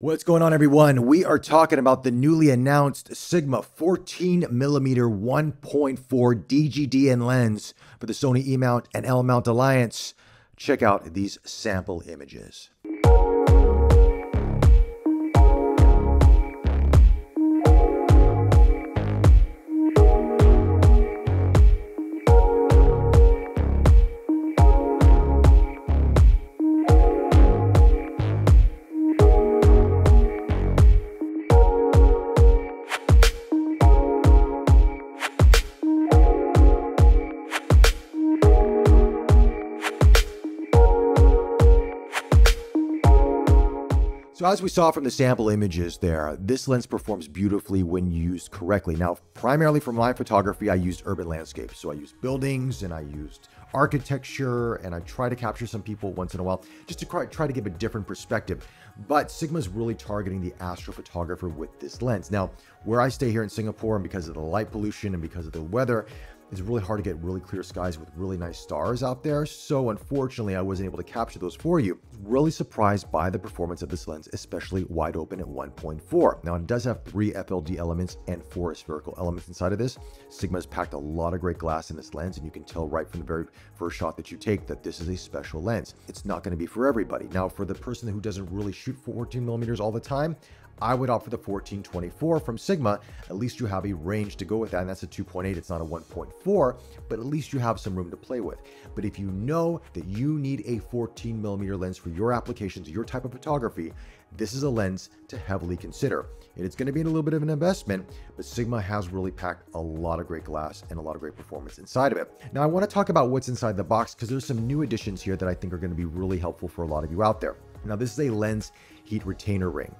What's going on, everyone? We are talking about the newly announced Sigma 14 millimeter 1.4 DGDN lens for the Sony E mount and L mount alliance. Check out these sample images. So as we saw from the sample images there, this lens performs beautifully when used correctly. Now, primarily for my photography, I used urban landscapes. So I used buildings and I used architecture and I try to capture some people once in a while just to try to give a different perspective. But Sigma is really targeting the astrophotographer with this lens. Now, where I stay here in Singapore and because of the light pollution and because of the weather, it's really hard to get really clear skies with really nice stars out there. So unfortunately, I wasn't able to capture those for you. Really surprised by the performance of this lens, especially wide open at 1.4. Now it does have three FLD elements and four aspherical elements inside of this. Sigma has packed a lot of great glass in this lens and you can tell right from the very first shot that you take that this is a special lens. It's not going to be for everybody. Now for the person who doesn't really shoot 14 millimeters all the time, I would opt for the 1424 from Sigma. At least you have a range to go with that, and that's a 2.8. It's not a 1.4, but at least you have some room to play with. But if you know that you need a 14 millimeter lens for your applications, your type of photography, this is a lens to heavily consider. And it's going to be a little bit of an investment, but Sigma has really packed a lot of great glass and a lot of great performance inside of it. Now, I want to talk about what's inside the box because there's some new additions here that I think are going to be really helpful for a lot of you out there. Now, this is a lens heat retainer ring.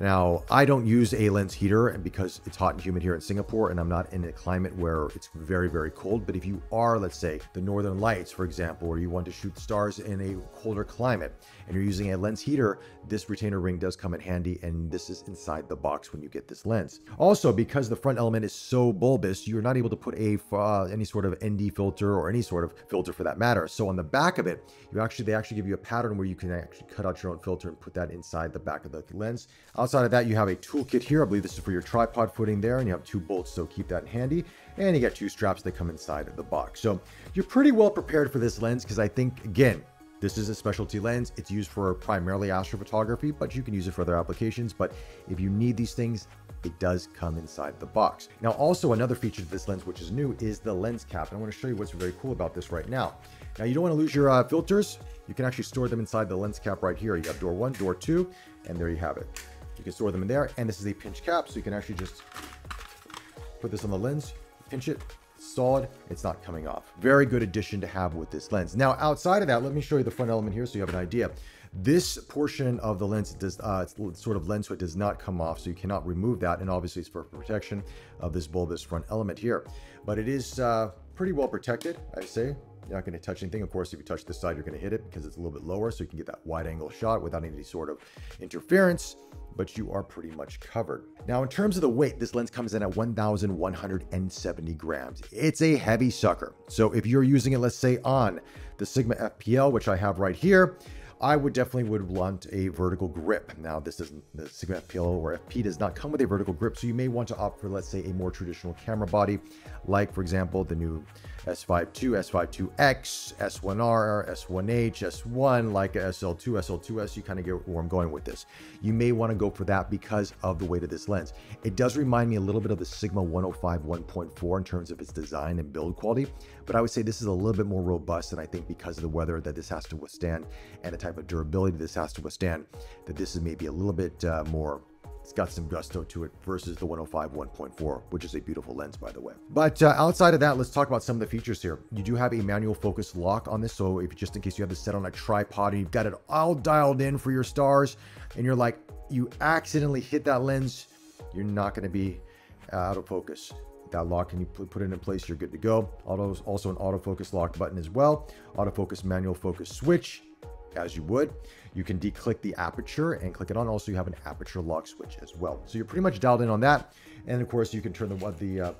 Now, I don't use a lens heater because it's hot and humid here in Singapore and I'm not in a climate where it's very, very cold. But if you are, let's say, the Northern Lights, for example, or you want to shoot stars in a colder climate and you're using a lens heater, this retainer ring does come in handy and this is inside the box when you get this lens. Also, because the front element is so bulbous, you're not able to put a uh, any sort of ND filter or any sort of filter for that matter. So on the back of it, you actually they actually give you a pattern where you can actually cut out your own filter and put that inside the back of the lens. Outside of that, you have a toolkit here. I believe this is for your tripod footing there, and you have two bolts, so keep that handy. And you got two straps that come inside of the box. So you're pretty well prepared for this lens because I think, again, this is a specialty lens. It's used for primarily astrophotography, but you can use it for other applications. But if you need these things, it does come inside the box. Now, also another feature of this lens, which is new, is the lens cap. And I want to show you what's very cool about this right now. Now, you don't want to lose your uh, filters. You can actually store them inside the lens cap right here. You have door one, door two, and there you have it. You can store them in there. And this is a pinch cap, so you can actually just put this on the lens, pinch it, solid, it's not coming off. Very good addition to have with this lens. Now, outside of that, let me show you the front element here so you have an idea. This portion of the lens does uh, sort of lens hood does not come off, so you cannot remove that. And obviously, it's for protection of this bulbous front element here. But it is uh, pretty well protected, I say. You're not going to touch anything. Of course, if you touch this side, you're going to hit it because it's a little bit lower, so you can get that wide angle shot without any sort of interference but you are pretty much covered. Now, in terms of the weight, this lens comes in at 1,170 grams. It's a heavy sucker. So if you're using it, let's say on the Sigma FPL, which I have right here, I would definitely would want a vertical grip. Now, this doesn't, the Sigma FPL or FP does not come with a vertical grip, so you may want to opt for, let's say, a more traditional camera body, like, for example, the new S5II, S5IIX, S1R, S1H, S1, like a SL2, SL2S, you kind of get where I'm going with this. You may want to go for that because of the weight of this lens. It does remind me a little bit of the Sigma 105 1.4 in terms of its design and build quality, but I would say this is a little bit more robust, and I think because of the weather that this has to withstand and the type of durability this has to withstand, that this is maybe a little bit uh, more it's got some gusto to it versus the 105 1.4, which is a beautiful lens, by the way. But uh, outside of that, let's talk about some of the features here. You do have a manual focus lock on this, so if just in case you have this set on a tripod and you've got it all dialed in for your stars, and you're like, you accidentally hit that lens, you're not going to be uh, out of focus that lock and you put it in place you're good to go auto also an autofocus lock button as well autofocus manual focus switch as you would. You can declick the aperture and click it on. Also, you have an aperture lock switch as well. So you're pretty much dialed in on that. And of course, you can turn the the uh,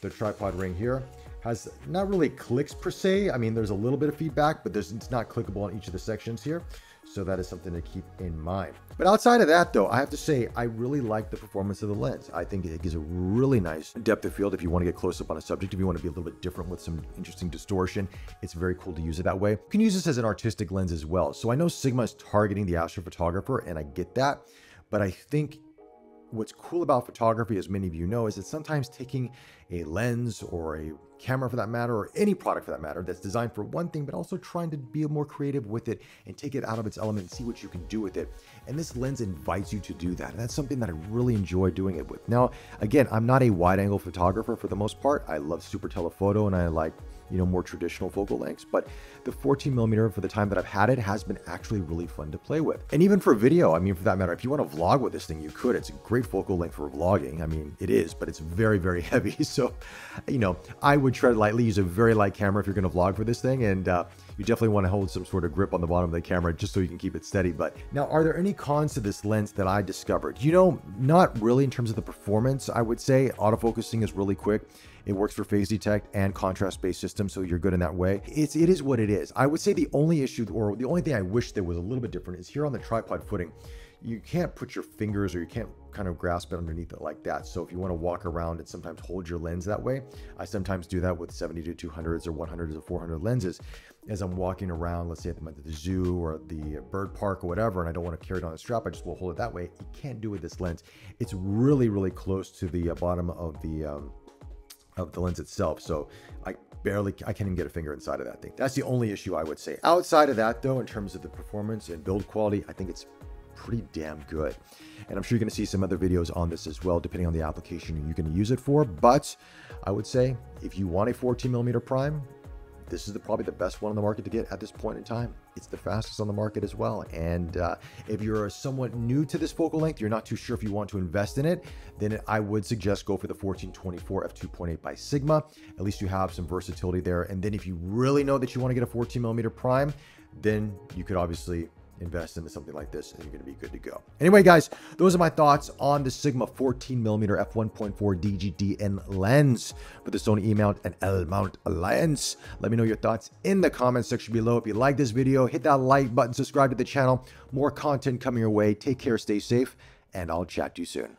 the tripod ring here has not really clicks per se. I mean, there's a little bit of feedback, but there's it's not clickable on each of the sections here. So that is something to keep in mind. But outside of that, though, I have to say, I really like the performance of the lens. I think it gives a really nice depth of field if you want to get close up on a subject, if you want to be a little bit different with some interesting distortion. It's very cool to use it that way. You can use this as an artistic lens as well. So I know Sigma is targeting the astrophotographer, and I get that. But I think what's cool about photography, as many of you know, is that sometimes taking a lens or a camera for that matter, or any product for that matter, that's designed for one thing, but also trying to be more creative with it and take it out of its element and see what you can do with it. And this lens invites you to do that. And that's something that I really enjoy doing it with. Now, again, I'm not a wide angle photographer for the most part. I love super telephoto and I like you know, more traditional focal lengths. But the 14 millimeter for the time that I've had it has been actually really fun to play with. And even for video, I mean, for that matter, if you want to vlog with this thing, you could. It's a great focal length for vlogging. I mean, it is, but it's very, very heavy. So, you know, I would tread lightly, use a very light camera if you're going to vlog for this thing. And, uh, you definitely want to hold some sort of grip on the bottom of the camera just so you can keep it steady. But now, are there any cons to this lens that I discovered? You know, not really in terms of the performance, I would say. Autofocusing is really quick. It works for phase detect and contrast based systems, so you're good in that way. It's it is what it is. I would say the only issue or the only thing I wish there was a little bit different is here on the tripod footing you can't put your fingers or you can't kind of grasp it underneath it like that. So if you want to walk around and sometimes hold your lens that way, I sometimes do that with 70 to 200s or 100s or 400 lenses as I'm walking around, let's say at the, at the zoo or the bird park or whatever, and I don't want to carry it on a strap, I just will hold it that way. You can't do it with this lens. It's really, really close to the uh, bottom of the um, of the lens itself. So I barely, I can't even get a finger inside of that thing. That's the only issue I would say. Outside of that though, in terms of the performance and build quality, I think it's pretty damn good. And I'm sure you're going to see some other videos on this as well, depending on the application you're going to use it for. But I would say if you want a 14 millimeter prime, this is the, probably the best one on the market to get at this point in time. It's the fastest on the market as well. And uh, if you're somewhat new to this focal length, you're not too sure if you want to invest in it, then I would suggest go for the 1424 f2.8 by Sigma. At least you have some versatility there. And then if you really know that you want to get a 14 millimeter prime, then you could obviously invest into something like this and you're going to be good to go. Anyway, guys, those are my thoughts on the Sigma 14mm f1.4 DGDN lens for the Sony E-mount and L-mount Alliance. Let me know your thoughts in the comments section below. If you like this video, hit that like button, subscribe to the channel. More content coming your way. Take care, stay safe, and I'll chat to you soon.